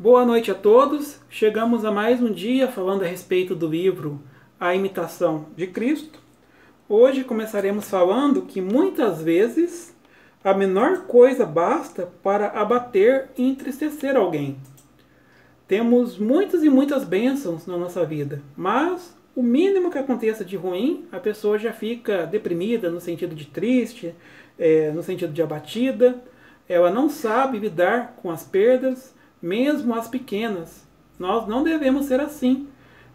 Boa noite a todos. Chegamos a mais um dia falando a respeito do livro A Imitação de Cristo. Hoje começaremos falando que muitas vezes a menor coisa basta para abater e entristecer alguém. Temos muitas e muitas bênçãos na nossa vida, mas o mínimo que aconteça de ruim, a pessoa já fica deprimida, no sentido de triste, é, no sentido de abatida. Ela não sabe lidar com as perdas, mesmo as pequenas. Nós não devemos ser assim.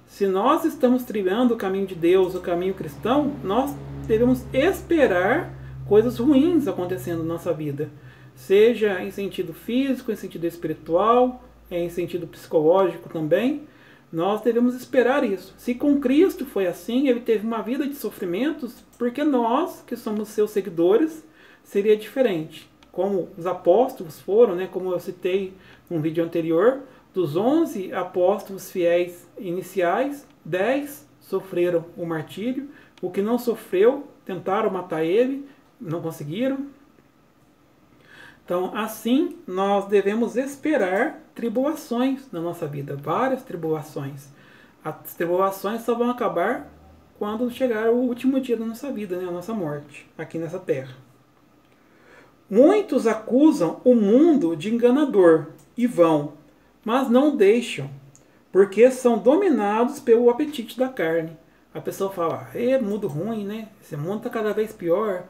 Se nós estamos trilhando o caminho de Deus, o caminho cristão, nós devemos esperar coisas ruins acontecendo na nossa vida, seja em sentido físico, em sentido espiritual, em sentido psicológico também. Nós devemos esperar isso. Se com Cristo foi assim, ele teve uma vida de sofrimentos, porque nós, que somos seus seguidores, seria diferente. Como os apóstolos foram, né, como eu citei num vídeo anterior, dos 11 apóstolos fiéis iniciais, 10 sofreram o martírio. O que não sofreu, tentaram matar ele, não conseguiram. Então, assim, nós devemos esperar tribulações na nossa vida, várias tribulações. As tribulações só vão acabar quando chegar o último dia da nossa vida, né, a nossa morte, aqui nessa terra. Muitos acusam o mundo de enganador e vão, mas não deixam, porque são dominados pelo apetite da carne. A pessoa fala, é mundo ruim, né? Esse mundo está cada vez pior.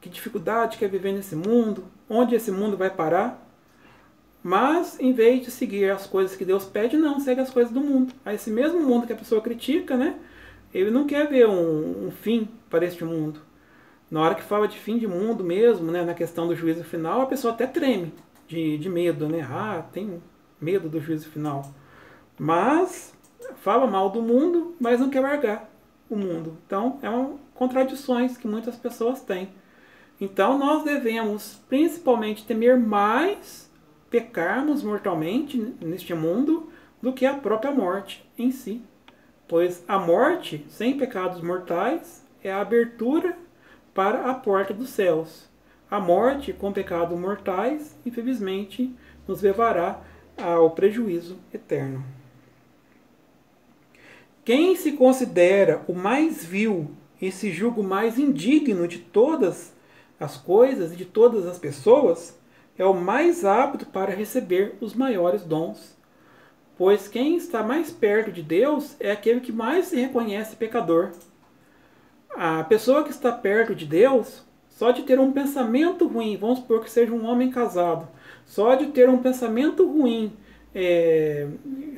Que dificuldade que é viver nesse mundo? Onde esse mundo vai parar? Mas, em vez de seguir as coisas que Deus pede, não, segue as coisas do mundo. A esse mesmo mundo que a pessoa critica, né? Ele não quer ver um, um fim para este mundo. Na hora que fala de fim de mundo mesmo, né, na questão do juízo final, a pessoa até treme de, de medo, né? Ah, tem medo do juízo final. Mas fala mal do mundo, mas não quer largar o mundo. Então, é uma contradições que muitas pessoas têm. Então, nós devemos principalmente temer mais pecarmos mortalmente neste mundo do que a própria morte em si. Pois a morte sem pecados mortais é a abertura para a porta dos céus. A morte com pecados mortais, infelizmente, nos levará ao prejuízo eterno. Quem se considera o mais vil e se julga o mais indigno de todas as coisas e de todas as pessoas, é o mais apto para receber os maiores dons. Pois quem está mais perto de Deus é aquele que mais se reconhece pecador. A pessoa que está perto de Deus, só de ter um pensamento ruim, vamos supor que seja um homem casado, só de ter um pensamento ruim, é,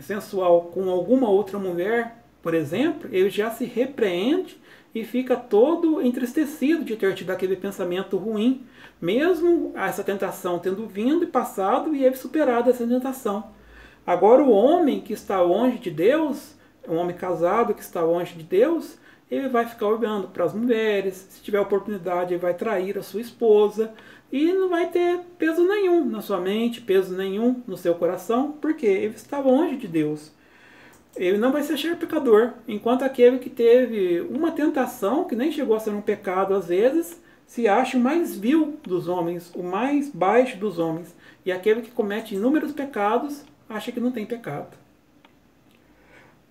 sensual com alguma outra mulher, por exemplo, ele já se repreende e fica todo entristecido de ter tido aquele pensamento ruim, mesmo essa tentação tendo vindo e passado e ele superado essa tentação. Agora, o homem que está longe de Deus, um homem casado que está longe de Deus, ele vai ficar olhando para as mulheres, se tiver oportunidade, ele vai trair a sua esposa e não vai ter peso nenhum na sua mente, peso nenhum no seu coração, porque ele está longe de Deus. Ele não vai se achar pecador, enquanto aquele que teve uma tentação, que nem chegou a ser um pecado às vezes, se acha o mais vil dos homens, o mais baixo dos homens. E aquele que comete inúmeros pecados acha que não tem pecado.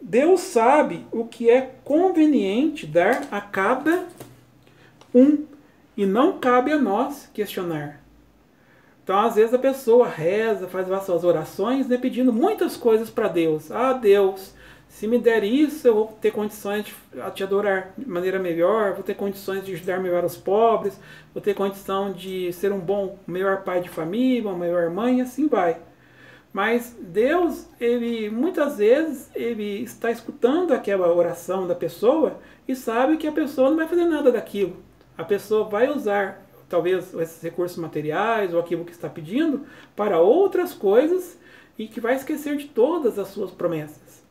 Deus sabe o que é conveniente dar a cada um e não cabe a nós questionar. Então, às vezes a pessoa reza, faz as suas orações, né, pedindo muitas coisas para Deus. Ah, Deus, se me der isso, eu vou ter condições de te adorar de maneira melhor, vou ter condições de ajudar melhor os pobres, vou ter condição de ser um bom, melhor pai de família, uma melhor mãe, e assim vai. Mas Deus, ele muitas vezes ele está escutando aquela oração da pessoa e sabe que a pessoa não vai fazer nada daquilo. A pessoa vai usar talvez esses recursos materiais ou aquilo que está pedindo para outras coisas e que vai esquecer de todas as suas promessas.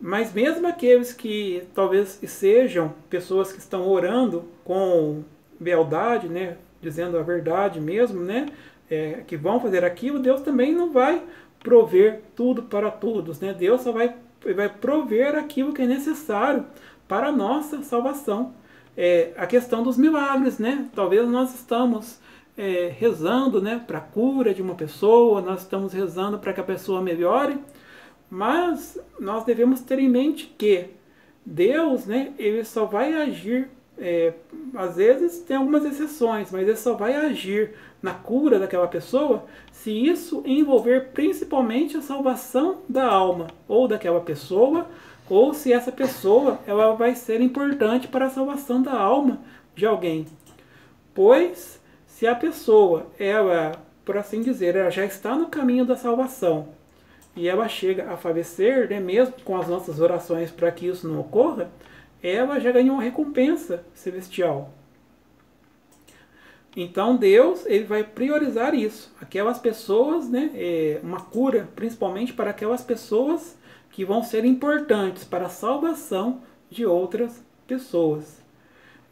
Mas mesmo aqueles que talvez sejam pessoas que estão orando com beldade, né, dizendo a verdade mesmo, né, é, que vão fazer aquilo, Deus também não vai prover tudo para todos. Né? Deus só vai, vai prover aquilo que é necessário para a nossa salvação. É, a questão dos milagres, né? Talvez nós estamos é, rezando né, para a cura de uma pessoa, nós estamos rezando para que a pessoa melhore, mas nós devemos ter em mente que Deus, né, ele só vai agir, é, às vezes tem algumas exceções, mas ele só vai agir na cura daquela pessoa se isso envolver principalmente a salvação da alma ou daquela pessoa, ou se essa pessoa ela vai ser importante para a salvação da alma de alguém. Pois se a pessoa, ela, por assim dizer, ela já está no caminho da salvação e ela chega a falecer, né, mesmo com as nossas orações para que isso não ocorra, ela já ganhou uma recompensa celestial. Então Deus ele vai priorizar isso, aquelas pessoas, né, é, uma cura, principalmente para aquelas pessoas que vão ser importantes para a salvação de outras pessoas.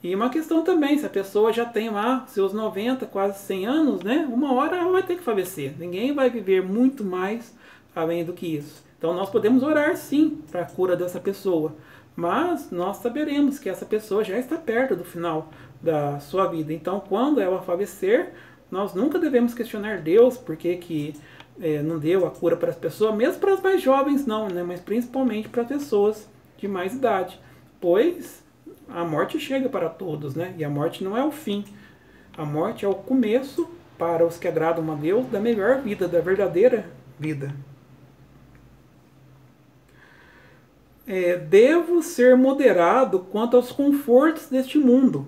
E uma questão também, se a pessoa já tem lá seus 90, quase 100 anos, né, uma hora ela vai ter que falecer. Ninguém vai viver muito mais além do que isso. Então nós podemos orar sim para a cura dessa pessoa, mas nós saberemos que essa pessoa já está perto do final da sua vida. Então quando ela falecer, nós nunca devemos questionar Deus porque que é, não deu a cura para as pessoas, mesmo para as mais jovens não, né? mas principalmente para pessoas de mais idade, pois a morte chega para todos, né? E a morte não é o fim. A morte é o começo para os que agradam a Deus da melhor vida, da verdadeira vida. É, devo ser moderado quanto aos confortos deste mundo,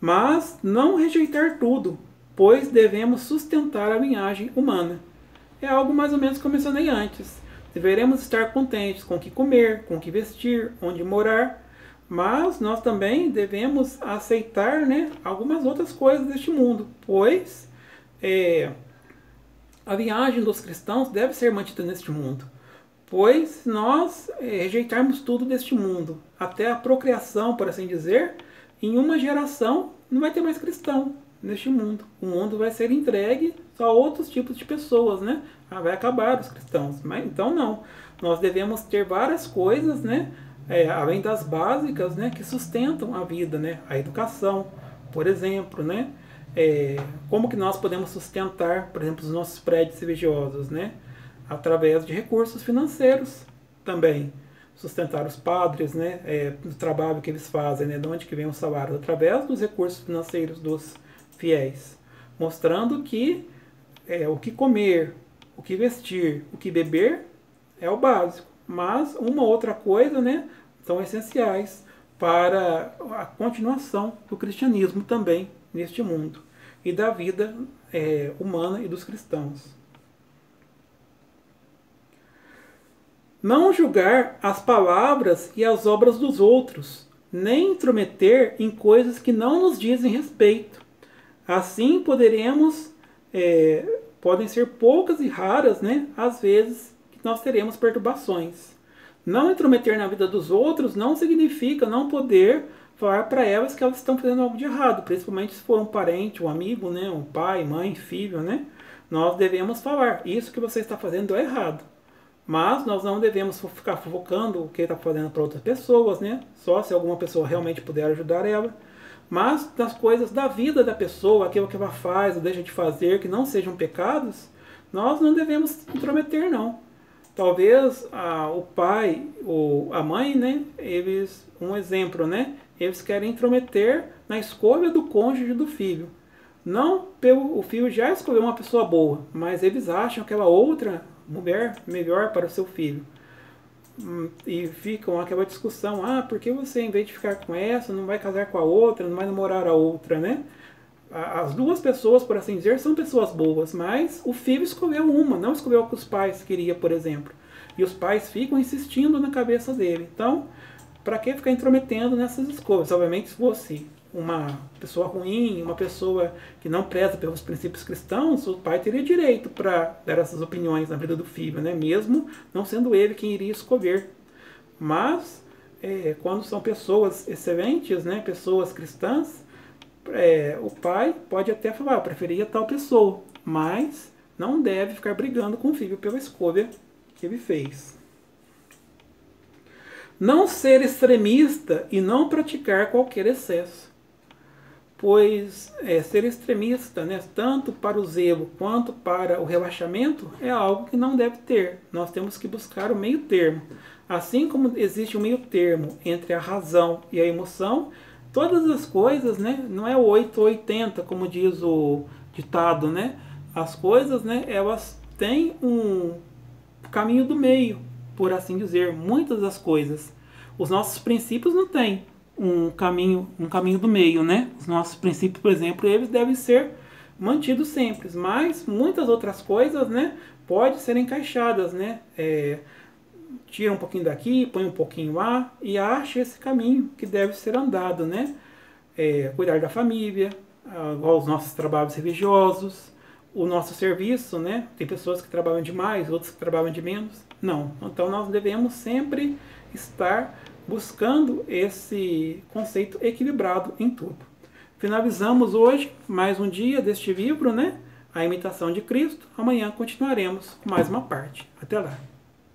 mas não rejeitar tudo, pois devemos sustentar a linhagem humana. É algo mais ou menos que eu mencionei antes. Deveremos estar contentes com o que comer, com o que vestir, onde morar, mas nós também devemos aceitar né, algumas outras coisas deste mundo, pois é, a viagem dos cristãos deve ser mantida neste mundo. Pois nós é, rejeitarmos tudo deste mundo, até a procriação, por assim dizer, em uma geração não vai ter mais cristão neste mundo. O mundo vai ser entregue só a outros tipos de pessoas, né? Ah, vai acabar os cristãos. Mas então não. Nós devemos ter várias coisas, né? É, além das básicas, né? Que sustentam a vida, né? A educação, por exemplo, né? É, como que nós podemos sustentar, por exemplo, os nossos prédios religiosos, né? Através de recursos financeiros também. Sustentar os padres, né, é, do trabalho que eles fazem, né, de onde que vem o salário, através dos recursos financeiros dos fiéis, mostrando que é, o que comer, o que vestir, o que beber é o básico, mas uma outra coisa, né, são essenciais para a continuação do cristianismo também neste mundo e da vida é, humana e dos cristãos. Não julgar as palavras e as obras dos outros, nem intrometer em coisas que não nos dizem respeito. Assim poderemos, é, podem ser poucas e raras, né, às vezes, que nós teremos perturbações. Não intrometer na vida dos outros não significa não poder falar para elas que elas estão fazendo algo de errado, principalmente se for um parente, um amigo, né, um pai, mãe, filho, né? Nós devemos falar, isso que você está fazendo é errado. Mas nós não devemos ficar focando o que está fazendo para outras pessoas, né? Só se alguma pessoa realmente puder ajudar ela. Mas nas coisas da vida da pessoa, aquilo que ela faz ou deixa de fazer, que não sejam pecados, nós não devemos intrometer, não. Talvez a, o pai ou a mãe, né? Eles, um exemplo, né? Eles querem intrometer na escolha do cônjuge do filho. Não pelo o filho já escolheu uma pessoa boa, mas eles acham aquela outra mulher melhor para o seu filho. Hum, e ficam aquela discussão, ah, por que você em vez de ficar com essa, não vai casar com a outra, não vai namorar a outra, né? As duas pessoas, por assim dizer, são pessoas boas, mas o filho escolheu uma, não escolheu o que os pais queriam, por exemplo. E os pais ficam insistindo na cabeça dele. Então, para que ficar intrometendo nessas escolhas? Obviamente, se fosse uma pessoa ruim, uma pessoa que não preza pelos princípios cristãos, o pai teria direito para dar essas opiniões na vida do filho, né? mesmo não sendo ele quem iria escolher. Mas, é, quando são pessoas excelentes, né? pessoas cristãs, é, o pai pode até falar, eu preferia tal pessoa, mas não deve ficar brigando com o filho pela escolha que ele fez. Não ser extremista e não praticar qualquer excesso. pois é, ser extremista, né, tanto para o zelo quanto para o relaxamento, é algo que não deve ter. Nós temos que buscar o meio termo. Assim como existe um meio termo entre a razão e a emoção, todas as coisas, né, não é 8 ou 80, como diz o ditado, né? As coisas, né, elas têm um caminho do meio, por assim dizer, muitas das coisas. Os nossos princípios não têm um caminho, um caminho do meio, né? Os nossos princípios, por exemplo, eles devem ser mantidos sempre, mas muitas outras coisas, né, podem ser encaixadas, né? É, tira um pouquinho daqui, põe um pouquinho lá e acha esse caminho que deve ser andado, né? É, cuidar da família, igual os nossos trabalhos religiosos, o nosso serviço, né? Tem pessoas que trabalham demais, outros que trabalham de menos. Não. Então nós devemos sempre estar buscando esse conceito equilibrado em tudo. Finalizamos hoje mais um dia deste livro, né? A imitação de Cristo. Amanhã continuaremos mais uma parte. Até lá.